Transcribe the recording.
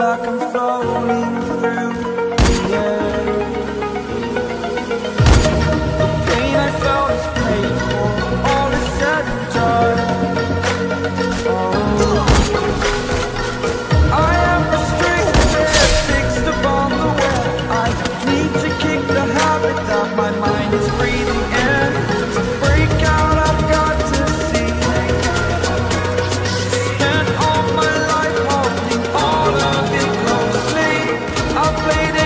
like I'm floating I'll play